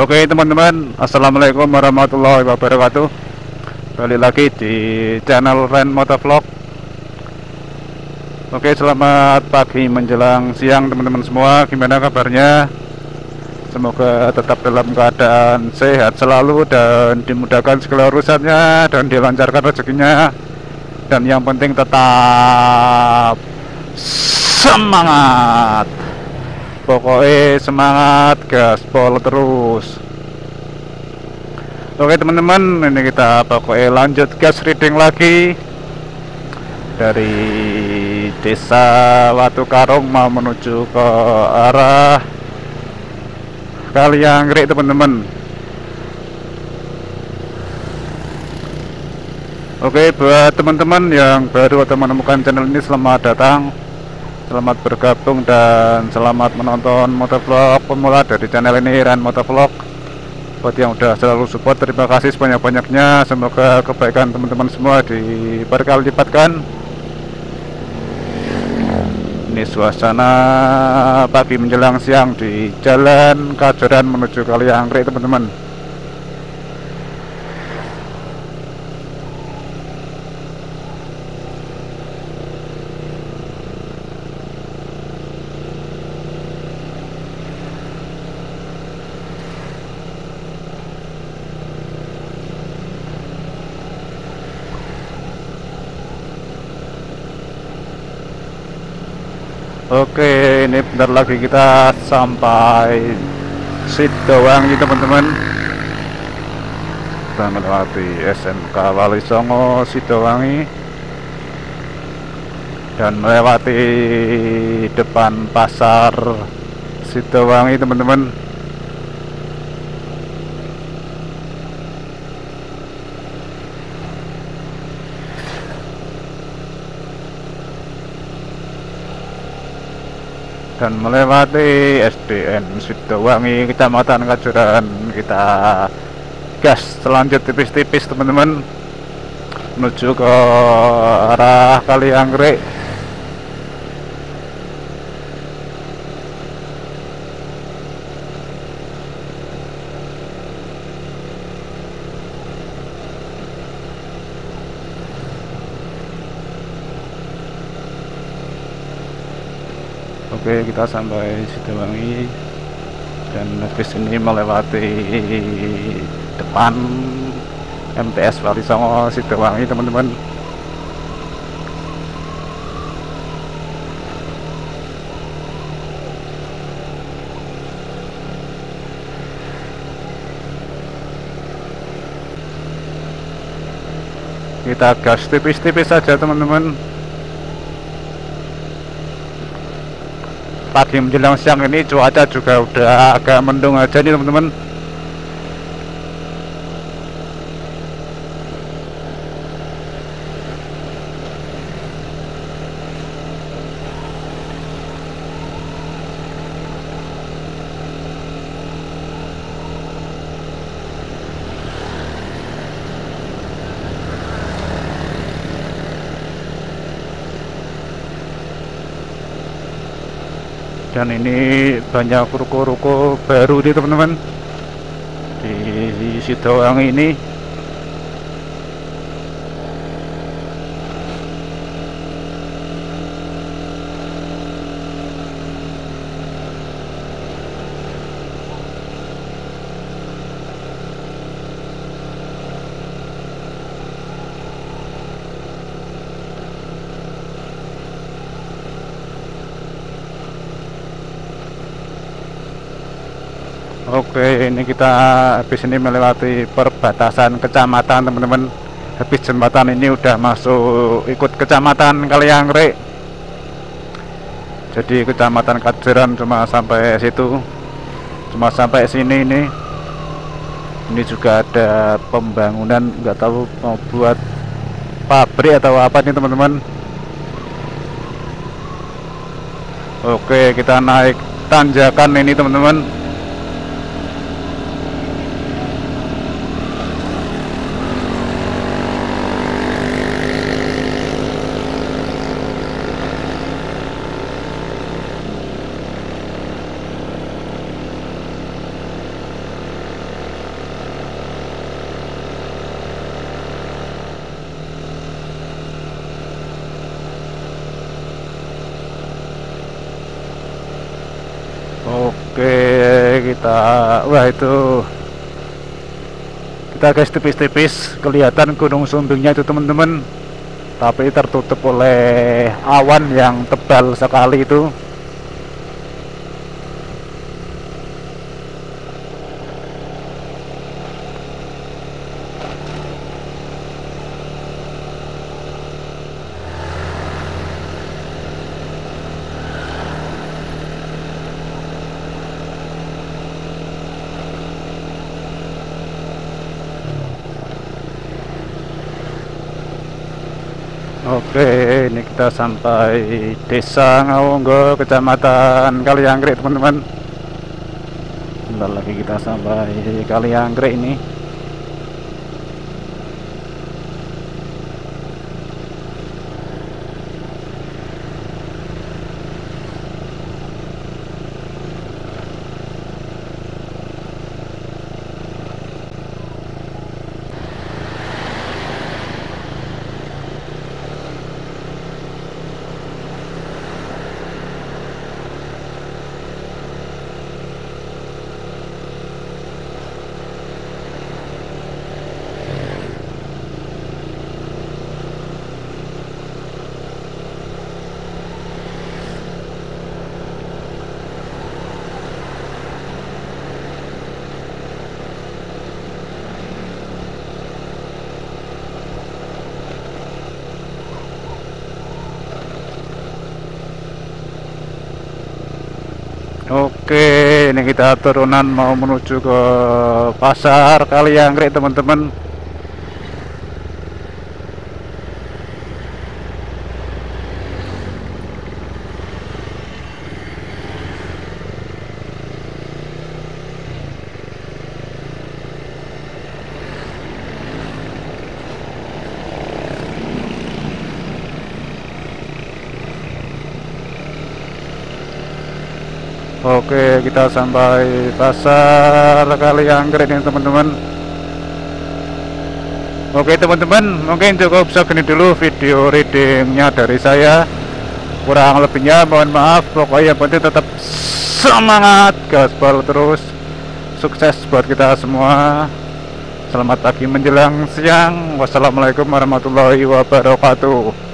Oke teman-teman. Assalamualaikum warahmatullahi wabarakatuh. Balik lagi di channel Ren Motovlog. Oke selamat pagi menjelang siang teman-teman semua. Gimana kabarnya? Semoga tetap dalam keadaan sehat selalu Dan dimudahkan segala urusannya Dan dilancarkan rezekinya. Dan yang penting tetap Semangat pokoknya semangat gaspol terus. Oke teman-teman ini kita pokoknya lanjut gas reading lagi. Dari desa Watu Karung mau menuju ke arah Kalianggrek teman-teman. Oke buat teman-teman yang baru atau menemukan channel ini selamat datang Selamat bergabung dan selamat menonton motovlog pemula dari channel ini Ran Motovlog. Buat yang udah selalu support terima kasih sebanyak-banyaknya. Semoga kebaikan teman-teman semua diberkali lipatkan Ini suasana pagi menjelang siang di jalan Kajoran menuju Kaliangkrik teman-teman Oke, ini bentar lagi kita sampai Sidowangi teman-teman. Kita melewati SMK Wali Songo Sidowangi dan melewati depan pasar Sidowangi teman-teman. Dan melewati SDN Sidowangi Kecamatan Kajuran kita gas selanjut tipis-tipis teman-teman. Menuju ke arah Kalianggrek Oke kita sampai Sidowangi dan habis ini melewati depan MTS Wali Songo Sidowangi teman-teman. Kita gas tipis-tipis saja teman-teman pagi menjelang siang ini cuaca juga udah agak mendung aja nih teman-teman dan ini banyak ruko-ruko baru nih teman-teman. Di Sidoarjo ini Oke ini kita habis ini melewati perbatasan kecamatan teman-teman. Habis jembatan ini udah masuk ikut kecamatan Kaliangre. Jadi kecamatan Kajeran cuma sampai situ cuma sampai sini ini. Ini juga ada pembangunan nggak tahu mau buat pabrik atau apa nih teman-teman. Oke kita naik tanjakan ini teman-teman Oke, kita wah itu kita guys tipis-tipis kelihatan gunung sumbingnya itu teman-teman. Tapi tertutup oleh awan yang tebal sekali itu. Oke, ini kita sampai Desa Ngawonggo, Kecamatan Kalianggrek, teman-teman. Bentar lagi kita sampai Kalianggrek ini. Oke, ini kita turunan mau menuju ke pasar Kalianggrek, teman-teman. Oke, kita sampai pasar Kalianggrek nih teman-teman. Oke teman-teman, mungkin cukup segini dulu video readingnya dari saya. Kurang lebihnya mohon maaf. Pokoknya penting tetap semangat, gaspol terus. Sukses buat kita semua. Selamat pagi menjelang siang. Wassalamualaikum warahmatullahi wabarakatuh.